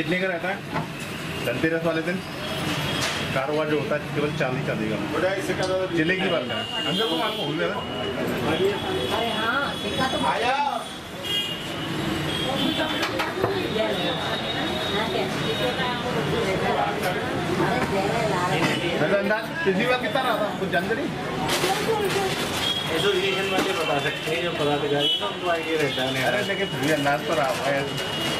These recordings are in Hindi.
कितने का रहता है धनतेरस वाले दिन कारोबार जो होता है केवल चांदी चांदी का ज़िले की बात है अंदर को आपको भूल गया हाँ तो पिछली बार कितना रहा था? कुछ जानते नहीं? एसोसिएशन वाले बता सकते हैं जो पदाधिकारी हैं उनको आइडिया रहता है अरे लेकिन फिर अंदाज तो रहा है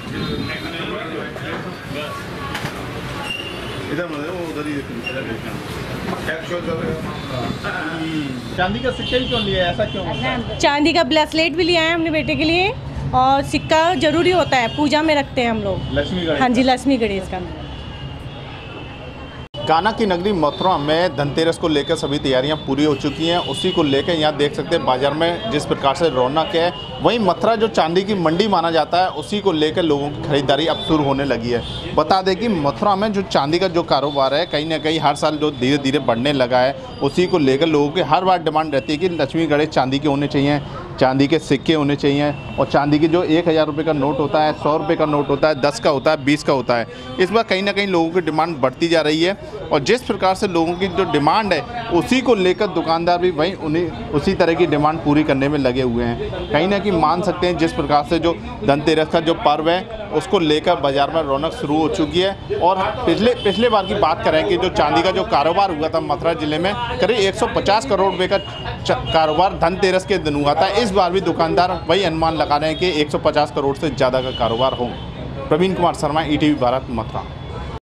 इधर मत वो उधर ही हो चांदी का सिक्का ही क्यों लिया ऐसा क्यों चांदी का ब्रेसलेट भी लिया है अपने बेटे के लिए और सिक्का ज़रूरी होता है पूजा में रखते हैं हम लोग। लक्ष्मी हाँ जी लक्ष्मी गणेश का काना की नगरी मथुरा में धनतेरस को लेकर सभी तैयारियाँ पूरी हो चुकी हैं। उसी को लेकर यहाँ देख सकते हैं बाज़ार में जिस प्रकार से रौनक है, वहीं मथुरा जो चांदी की मंडी माना जाता है, उसी को लेकर लोगों की खरीदारी अब शुरू होने लगी है। बता दें कि मथुरा में जो चांदी का जो कारोबार है, कहीं ना कहीं हर साल जो धीरे धीरे बढ़ने लगा है। उसी को लेकर लोगों की हर बार डिमांड रहती है कि लक्ष्मी गणेश चांदी के होने चाहिए। चांदी के सिक्के होने चाहिए और चांदी के जो एक हज़ार रुपये का नोट होता है, सौ रुपये का नोट होता है, दस का होता है, बीस का होता है, इस बार कहीं ना कहीं लोगों की डिमांड बढ़ती जा रही है और जिस प्रकार से लोगों की जो डिमांड है, उसी को लेकर दुकानदार भी वहीं उन्हीं, उसी तरह की डिमांड पूरी करने में लगे हुए हैं। कहीं ना कहीं मान सकते हैं जिस प्रकार से जो धनतेरस का जो पर्व है, उसको लेकर बाज़ार में रौनक शुरू हो चुकी है। और पिछले पिछले बार की बात करें कि जो चांदी का जो कारोबार हुआ था मथुरा ज़िले में, करीब 150 करोड़ रुपये का कारोबार धनतेरस के दिन हुआ था। इस बार भी दुकानदार वही अनुमान लगा रहे हैं कि 150 करोड़ से ज़्यादा का कारोबार हो। प्रवीण कुमार शर्मा ईटीवी भारत, मथुरा।